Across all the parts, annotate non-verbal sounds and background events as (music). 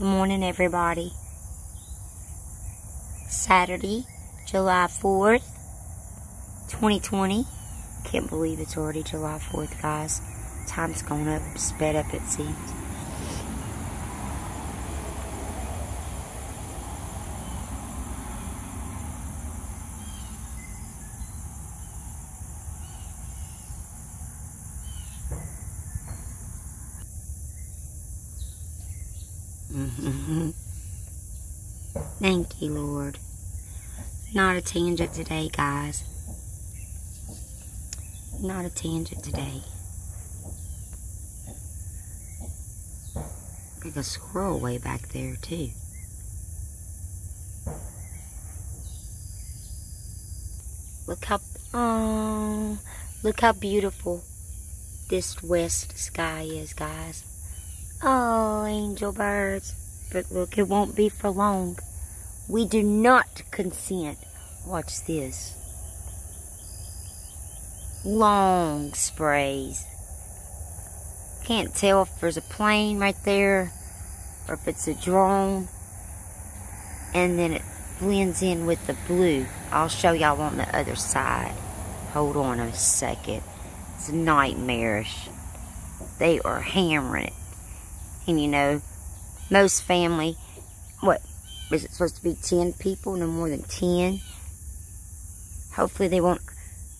Good morning, everybody. Saturday, July 4th, 2020. Can't believe it's already July 4th, guys. Time's gone up, sped up, it seems. (laughs) Thank you, Lord. Not a tangent today, guys. Not a tangent today. Like a squirrel way back there, too. Look how, oh, look how beautiful this west sky is, guys. Oh, angel birds. But look, it won't be for long. We do not consent. Watch this. Long sprays. Can't tell if there's a plane right there or if it's a drone. And then it blends in with the blue. I'll show y'all on the other side. Hold on a second. It's nightmarish. They are hammering it. And you know, most family, what, is it supposed to be 10 people? No more than 10. Hopefully they won't,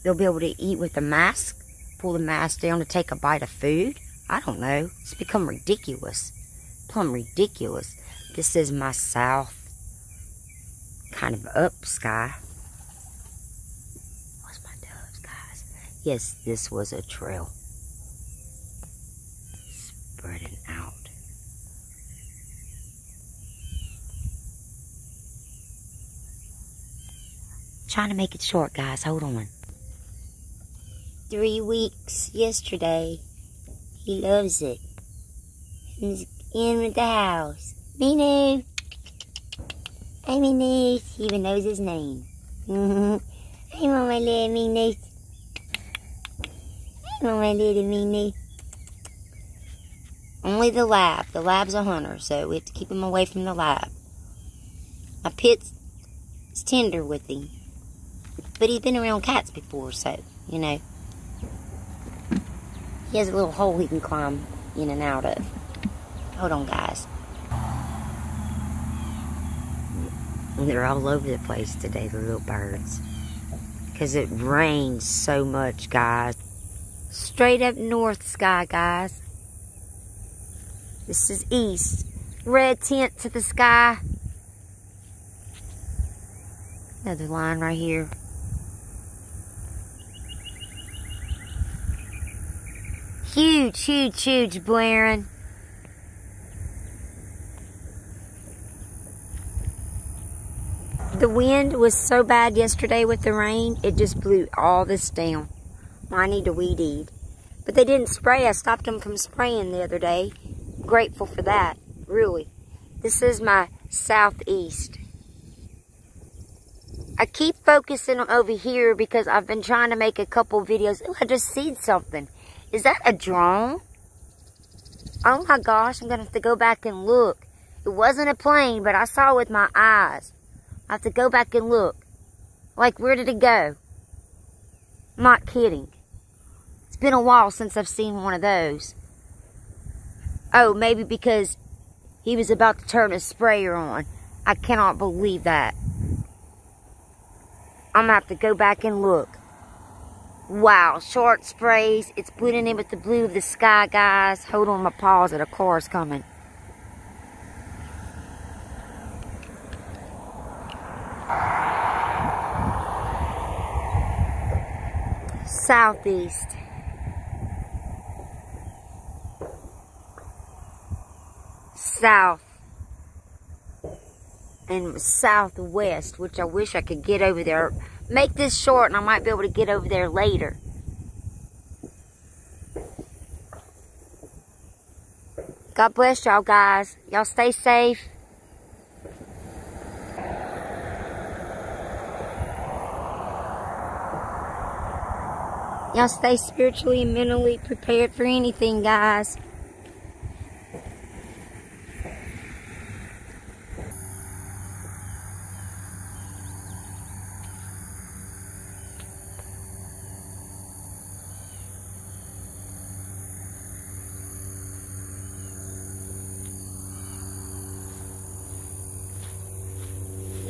they'll be able to eat with a mask. Pull the mask down to take a bite of food. I don't know. It's become ridiculous. Plumb ridiculous. This is my south kind of up sky. What's my doves, guys? Yes, this was a trail. Spreading out. Trying to make it short, guys. Hold on. Three weeks yesterday. He loves it. He's in with the house. Minu. Hey, Minu. He even knows his name. (laughs) hey, Mama little Minu. Hey, Mama little Minu. Only the lab. The lab's a hunter, so we have to keep him away from the lab. My pit's tender with him. But he's been around cats before, so, you know. He has a little hole he can climb in and out of. Hold on, guys. They're all over the place today, the little birds. Because it rains so much, guys. Straight up north sky, guys. This is east. Red tint to the sky. Another line right here. Huge, huge, huge blaring. The wind was so bad yesterday with the rain, it just blew all this down. I need to weed eat. But they didn't spray. I stopped them from spraying the other day. Grateful for that, really. This is my southeast. I keep focusing over here because I've been trying to make a couple videos. Ooh, I just seen something. Is that a drone? Oh my gosh, I'm going to have to go back and look. It wasn't a plane, but I saw it with my eyes. I have to go back and look. Like, where did it go? I'm not kidding. It's been a while since I've seen one of those. Oh, maybe because he was about to turn his sprayer on. I cannot believe that. I'm going to have to go back and look. Wow, short sprays. It's blending in with the blue of the sky, guys. Hold on my paws, a car's coming. Southeast. South. And southwest, which I wish I could get over there make this short and I might be able to get over there later. God bless y'all guys. Y'all stay safe. Y'all stay spiritually and mentally prepared for anything, guys.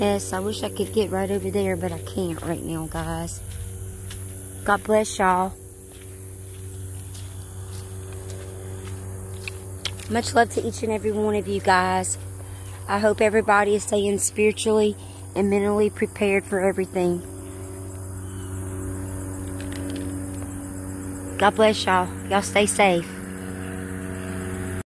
Yes, I wish I could get right over there, but I can't right now, guys. God bless y'all. Much love to each and every one of you guys. I hope everybody is staying spiritually and mentally prepared for everything. God bless y'all. Y'all stay safe.